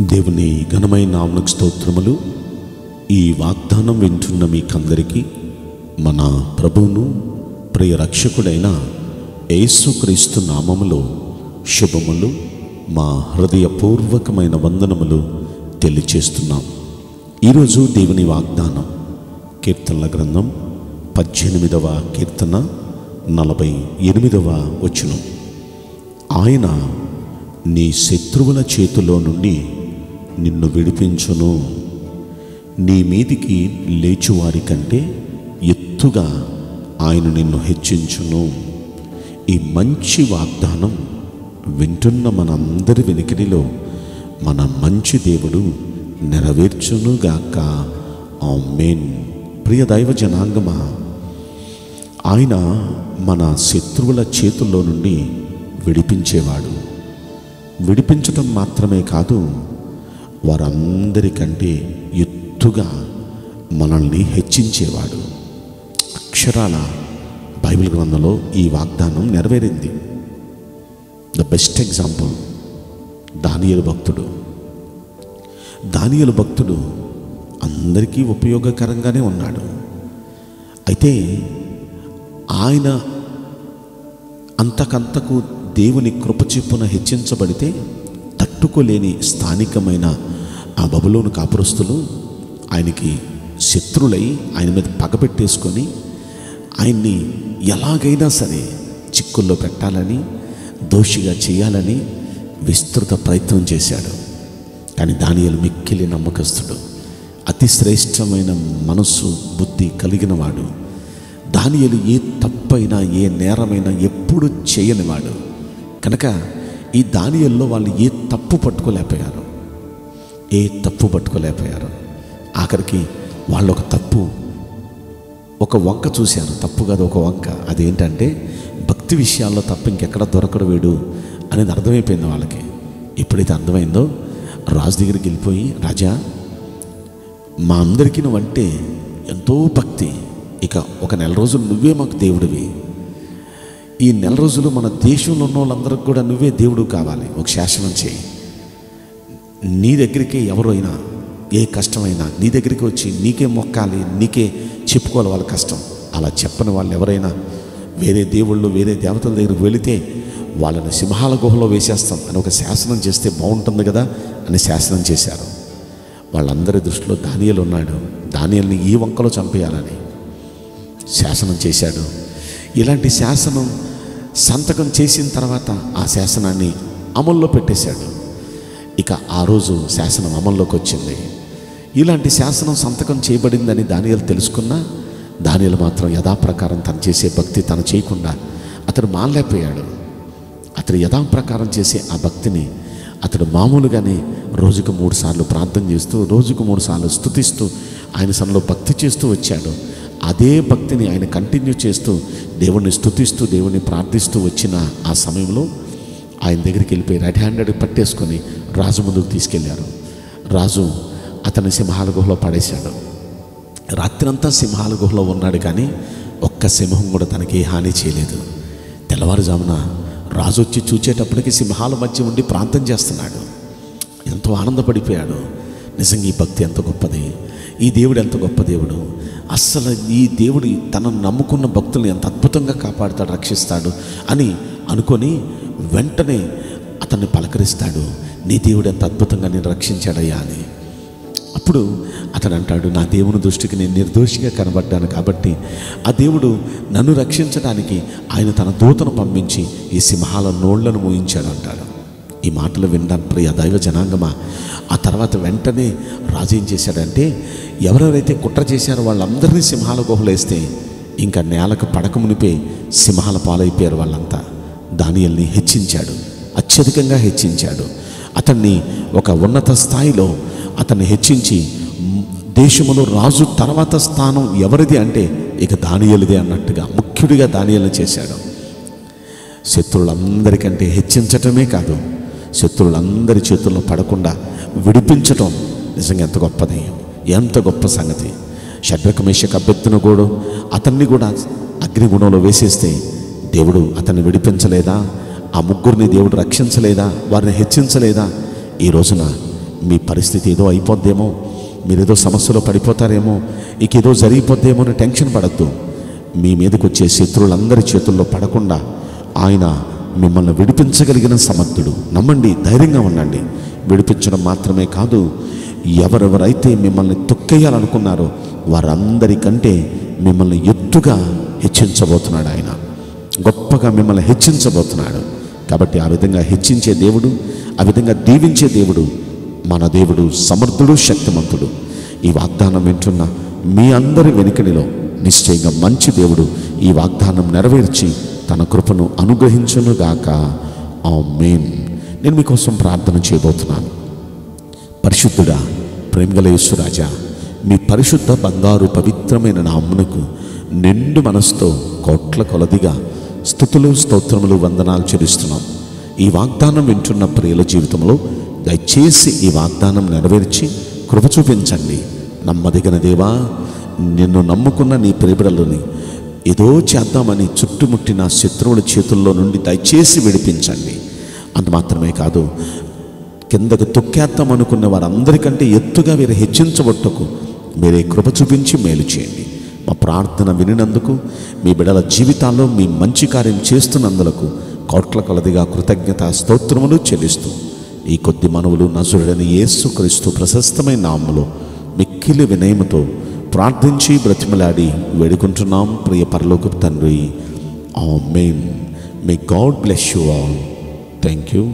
దేవుని ఘనమైన నామకు స్తోత్రములు. ఈ వాగ్దానం వింటున్న మీకందరికీ మన ప్రభువును ప్రియ రక్షకుడైన యేసుక్రీస్తు నామములో శుభములు. మా హృదయపూర్వకమైన వందనములు తెలియచేస్తున్నాం ఈరోజు దేవుని వాగ్దానం కీర్తనల గ్రంథం పద్దెనిమిదవ కీర్తన నలభై ఎనిమిదవ వచనం. ఆయన నీ శత్రువుల చేతిలో నుండి నిన్ను విడిపించును. నీ మీదికి లేచువారి కంటే ఎత్తుగా ఆయన నిన్ను హెచ్చించును. ఈ మంచి వాగ్దానం వింటున్న మనందరి వెనుకడిలో మన మంచి దేవుడు నెరవేర్చునుగాక. మేన్ ప్రియ దైవ జనాంగమా ఆయన మన శత్రువుల చేతుల్లో నుండి విడిపించేవాడు. విడిపించటం మాత్రమే కాదు వారందరికంటే ఎత్తుగా మనల్ని హెచ్చించేవాడు. అక్షరాల బైబిల్ గ్రంథంలో ఈ వాగ్దానం నెరవేరింది. ద బెస్ట్ ఎగ్జాంపుల్ దానియలు భక్తుడు. దానియలు భక్తుడు అందరికీ ఉపయోగకరంగానే ఉన్నాడు. అయితే ఆయన అంతకంతకు దేవుని కృపచెప్పున హెచ్చించబడితే తట్టుకోలేని స్థానికమైన ఆ బబులోను కాపురస్తులు ఆయనకి శత్రులై ఆయన మీద పగపెట్టేసుకొని ఆయన్ని ఎలాగైనా సరే చిక్కుల్లో పెట్టాలని దోషిగా చేయాలని విస్తృత ప్రయత్నం చేశాడు. కానీ దానియలు మిక్కిలి నమ్మకస్తుడు అతి శ్రేష్టమైన మనస్సు బుద్ధి కలిగినవాడు. దానియలు ఏ తప్పైనా ఏ నేరమైనా ఎప్పుడు చేయనివాడు. కనుక ఈ దానియల్లో వాళ్ళు ఏ తప్పు పట్టుకోలేకపోయారు? ఏ తప్పు పట్టుకోలేకపోయారు? ఆఖరికి వాళ్ళు ఒక తప్పు ఒక వంక చూశారు. తప్పు కాదు ఒక వంక. అదేంటంటే భక్తి విషయాల్లో తప్ప ఇంకెక్కడ దొరకడు వీడు అనేది అర్థమైపోయింది వాళ్ళకి. ఎప్పుడైతే అర్థమైందో రాజు దగ్గరికి వెళ్ళిపోయి రాజా మా అందరికీ నువ్వంటే ఎంతో భక్తి. ఇక ఒక నెల రోజులు నువ్వే మాకు దేవుడివి. ఈ నెల రోజులు మన దేశంలో ఉన్న వాళ్ళందరికి కూడా నువ్వే దేవుడు కావాలి. ఒక శాసనం చేయి. నీ దగ్గరికి ఎవరైనా ఏ కష్టమైనా నీ దగ్గరికి వచ్చి నీకే మొక్కాలి నీకే చెప్పుకోవాలి వాళ్ళ కష్టం. అలా చెప్పని వాళ్ళు ఎవరైనా వేరే దేవుళ్ళు వేరే దేవతల దగ్గరికి వెళితే వాళ్ళని సింహాల గుహలో వేసేస్తాం అని ఒక శాసనం చేస్తే బాగుంటుంది కదా అని శాసనం చేశారు. వాళ్ళందరి దృష్టిలో దానియలు ఉన్నాడు. దానియల్ని ఈ వంకలో చంపేయాలని శాసనం చేశాడు. ఇలాంటి శాసనం సంతకం చేసిన తర్వాత ఆ శాసనాన్ని అమల్లో పెట్టేశాడు. ఇక ఆ రోజు శాసనం అమల్లోకి వచ్చింది. ఇలాంటి శాసనం సంతకం చేయబడిందని దానియలు తెలుసుకున్నా దానియలు మాత్రం యథాప్రకారం తను చేసే భక్తి తను చేయకుండా అతడు మానలేకపోయాడు. అతడు యథాప్రకారం చేసే ఆ భక్తిని అతడు మామూలుగానే రోజుకు మూడు సార్లు ప్రార్థన చేస్తూ రోజుకు మూడు సార్లు స్థుతిస్తూ ఆయన సనలో భక్తి చేస్తూ వచ్చాడు. అదే భక్తిని ఆయన కంటిన్యూ చేస్తూ దేవుణ్ణి స్థుతిస్తూ దేవుణ్ణి ప్రార్థిస్తూ వచ్చిన ఆ సమయంలో ఆయన దగ్గరికి వెళ్ళిపోయి రెడ్ హ్యాండెడ్ పట్టేసుకొని రాజు ముందుకు తీసుకెళ్ళారు. రాజు అతని సింహాల గుహలో పడేశాడు. రాత్రంతా సింహాల గుహలో ఉన్నాడు కానీ ఒక్క సింహం కూడా తనకి ఏ హాని చేయలేదు. తెల్లవారుజామున రాజు వచ్చి చూచేటప్పటికి సింహాల మధ్య ఉండి ప్రాంతం చేస్తున్నాడు. ఎంతో ఆనందపడిపోయాడు. నిజంగా ఈ భక్తి ఎంత గొప్పది. ఈ దేవుడు ఎంత గొప్ప దేవుడు. అస్సలు ఈ దేవుడు తనను నమ్ముకున్న భక్తుల్ని ఎంత అద్భుతంగా కాపాడుతాడు రక్షిస్తాడు అని అనుకొని వెంటనే అతన్ని పలకరిస్తాడు. నీ దేవుడు ఎంత అద్భుతంగా నేను రక్షించాడయ్యా అని. అప్పుడు అతడు అంటాడు నా దేవుని దృష్టికి నేను నిర్దోషిగా కనబడ్డాను కాబట్టి ఆ దేవుడు నన్ను రక్షించడానికి ఆయన తన దూతను పంపించి ఈ సింహాల నోళ్ళను మోయించాడు అంటాడు. ఈ మాటలు వినడానికి ప్రియ దైవ జనాంగమా. ఆ తర్వాత వెంటనే రాజు ఏం చేశాడంటే ఎవరెవరైతే కుట్ర చేశారో వాళ్ళందరినీ సింహాల గుహలేస్తే ఇంకా నేలకు పడక మునిపే సింహాల పాలైపోయారు వాళ్ళంతా. దానియల్ని హెచ్చించాడు అత్యధికంగా హెచ్చించాడు. అతన్ని ఒక ఉన్నత స్థాయిలో అతన్ని హెచ్చించి దేశంలో దేశములో రాజు తర్వాత స్థానం ఎవరిది అంటే ఇక దానియలుదే అన్నట్టుగా ముఖ్యుడిగా దానియల్ని చేశాడు. శత్రువులందరికంటే హెచ్చించటమే కాదు శత్రువులందరి చేతుల్లో పడకుండా విడిపించటం నిజంగా ఎంత గొప్పది ఎంత గొప్ప సంగతి. షడ్వకమేషకు అభ్యర్థును కూడా అతన్ని కూడా అగ్నిగుణంలో వేసేస్తే దేవుడు అతన్ని విడిపించలేదా? ఆ ముగ్గురిని దేవుడు రక్షించలేదా? వారిని హెచ్చించలేదా? ఈ రోజున మీ పరిస్థితి ఏదో అయిపోద్దేమో మీరేదో సమస్యలో పడిపోతారేమో ఇక ఏదో జరిగిపోద్దేమో అని టెన్షన్ పడద్దు. మీ మీదకి వచ్చే శత్రువులందరి చేతుల్లో పడకుండా ఆయన మిమ్మల్ని విడిపించగలిగిన సమర్థుడు. నమ్మండి ధైర్యంగా ఉండండి. విడిపించడం మాత్రమే కాదు ఎవరెవరైతే మిమ్మల్ని తొక్కేయాలనుకున్నారో వారందరికంటే మిమ్మల్ని ఎత్తుగా హెచ్చించబోతున్నాడు ఆయన. గొప్పగా మిమ్మల్ని హెచ్చించబోతున్నాడు. కాబట్టి ఆ విధంగా హెచ్చించే దేవుడు ఆ విధంగా దీవించే దేవుడు మన దేవుడు సమర్థుడు శక్తిమంతుడు. ఈ వాగ్దానం వింటున్న మీ అందరి వెనుకడిలో నిశ్చయంగా మంచి దేవుడు ఈ వాగ్దానం నెరవేర్చి తన కృపను అనుగ్రహించునుగాక ఆ మేన్ నేను మీకోసం ప్రార్థన చేయబోతున్నాను. పరిశుద్ధుడా ప్రేమగల మీ పరిశుద్ధ బంగారు పవిత్రమైన నామ్మునకు నిండు మనసుతో కోట్ల కొలదిగా స్థుతులు స్తోత్రములు వందనాలు చెల్లిస్తున్నాం. ఈ వాగ్దానం వింటున్న ప్రియుల జీవితంలో దయచేసి ఈ వాగ్దానం నెరవేర్చి కృప చూపించండి. నమ్మదగిన దేవా నిన్ను నమ్ముకున్న నీ ప్రియబిడలని ఏదో చేద్దామని చుట్టుముట్టిన శత్రువుల చేతుల్లో నుండి దయచేసి విడిపించండి. అంత మాత్రమే కాదు కిందకు తొక్కేద్దాం అనుకున్న వారందరికంటే ఎత్తుగా వీరు హెచ్చించబట్టుకు మీరే కృప చూపించి మేలు చేయండి. మా ప్రార్థన వినినందుకు మీ బిడల జీవితాల్లో మీ మంచి కార్యం చేస్తున్నందులకు కోట్ల కొలదిగా కృతజ్ఞత స్తోత్రములు చెల్లిస్తూ ఈ కొద్ది మనవులు నజుడని యేసు క్రీస్తు ప్రశస్తమైన నామములో మిక్కిలి వినయముతో ప్రార్థించి బ్రతిమలాడి వేడుకుంటున్నాం ప్రియ పరలోక తండ్రి. ఆ మేమ్ may God bless you all thank you